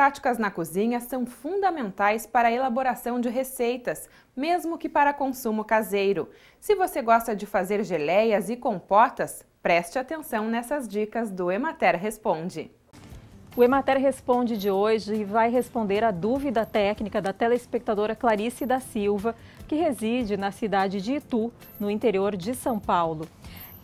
práticas na cozinha são fundamentais para a elaboração de receitas, mesmo que para consumo caseiro. Se você gosta de fazer geleias e compotas, preste atenção nessas dicas do Emater Responde. O Emater Responde de hoje vai responder a dúvida técnica da telespectadora Clarice da Silva, que reside na cidade de Itu, no interior de São Paulo.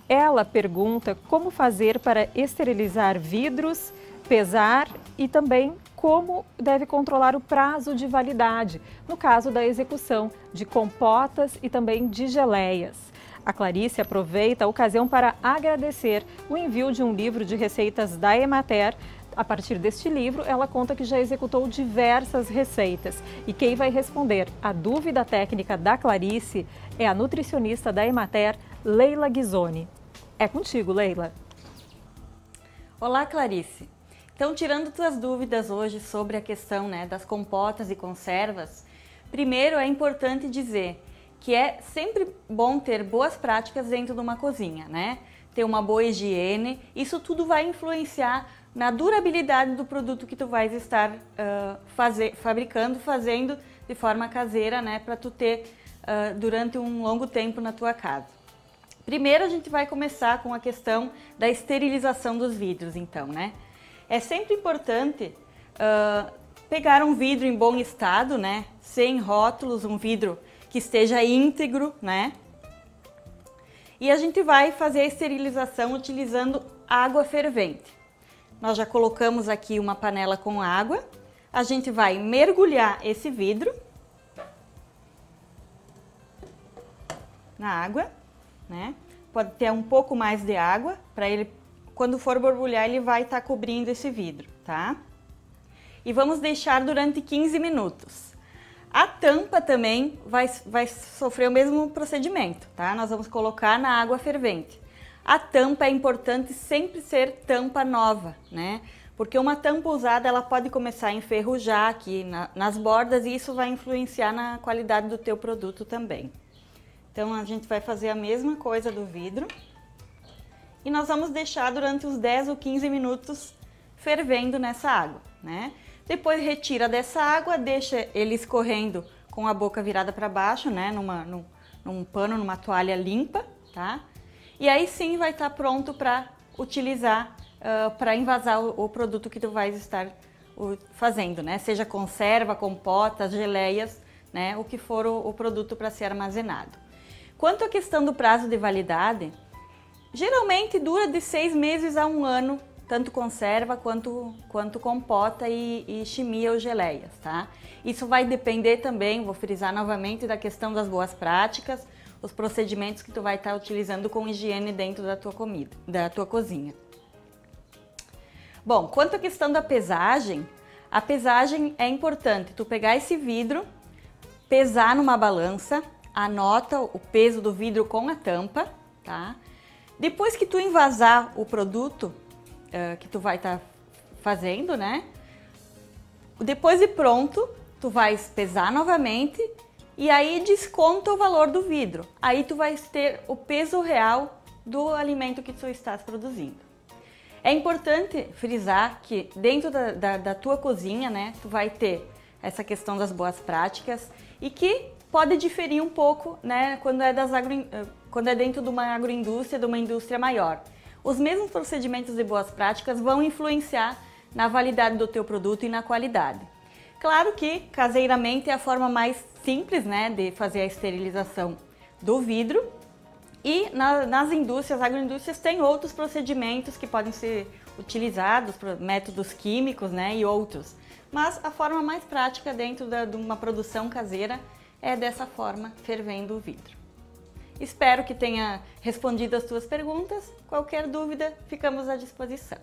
Ela pergunta como fazer para esterilizar vidros pesar e também como deve controlar o prazo de validade, no caso da execução de compotas e também de geleias. A Clarice aproveita a ocasião para agradecer o envio de um livro de receitas da Emater. A partir deste livro, ela conta que já executou diversas receitas. E quem vai responder a dúvida técnica da Clarice é a nutricionista da Emater, Leila Ghisoni. É contigo, Leila. Olá, Clarice. Então, tirando tuas dúvidas hoje sobre a questão né, das compotas e conservas, primeiro é importante dizer que é sempre bom ter boas práticas dentro de uma cozinha, né? Ter uma boa higiene, isso tudo vai influenciar na durabilidade do produto que tu vais estar uh, fazer, fabricando, fazendo de forma caseira, né? Para tu ter uh, durante um longo tempo na tua casa. Primeiro a gente vai começar com a questão da esterilização dos vidros, então, né? É sempre importante uh, pegar um vidro em bom estado, né? Sem rótulos, um vidro que esteja íntegro, né? E a gente vai fazer a esterilização utilizando água fervente. Nós já colocamos aqui uma panela com água. A gente vai mergulhar esse vidro na água, né? Pode ter um pouco mais de água para ele quando for borbulhar, ele vai estar tá cobrindo esse vidro, tá? E vamos deixar durante 15 minutos. A tampa também vai, vai sofrer o mesmo procedimento, tá? Nós vamos colocar na água fervente. A tampa é importante sempre ser tampa nova, né? Porque uma tampa usada ela pode começar a enferrujar aqui na, nas bordas e isso vai influenciar na qualidade do teu produto também. Então a gente vai fazer a mesma coisa do vidro e nós vamos deixar durante uns 10 ou 15 minutos fervendo nessa água, né? Depois retira dessa água, deixa ele escorrendo com a boca virada para baixo, né? Numa, num, num, pano, numa toalha limpa, tá? E aí sim vai estar tá pronto para utilizar, uh, para envasar o, o, produto que tu vais estar uh, fazendo, né? Seja conserva, compotas, geleias, né? O que for o, o produto para ser armazenado. Quanto à questão do prazo de validade, Geralmente dura de seis meses a um ano, tanto conserva quanto, quanto compota e, e chimia ou geleias, tá? Isso vai depender também, vou frisar novamente, da questão das boas práticas, os procedimentos que tu vai estar tá utilizando com higiene dentro da tua comida, da tua cozinha. Bom, quanto à questão da pesagem, a pesagem é importante. Tu pegar esse vidro, pesar numa balança, anota o peso do vidro com a tampa, tá? Depois que tu envasar o produto uh, que tu vai estar tá fazendo, né? Depois de pronto, tu vais pesar novamente e aí desconta o valor do vidro. Aí tu vais ter o peso real do alimento que tu estás produzindo. É importante frisar que dentro da, da, da tua cozinha, né, tu vai ter essa questão das boas práticas e que pode diferir um pouco, né, quando é das agro, quando é dentro de uma agroindústria, de uma indústria maior. Os mesmos procedimentos e boas práticas vão influenciar na validade do teu produto e na qualidade. Claro que caseiramente é a forma mais simples né, de fazer a esterilização do vidro e na, nas indústrias, agroindústrias, tem outros procedimentos que podem ser utilizados, métodos químicos né, e outros. Mas a forma mais prática dentro da, de uma produção caseira é dessa forma, fervendo o vidro. Espero que tenha respondido as tuas perguntas. Qualquer dúvida, ficamos à disposição.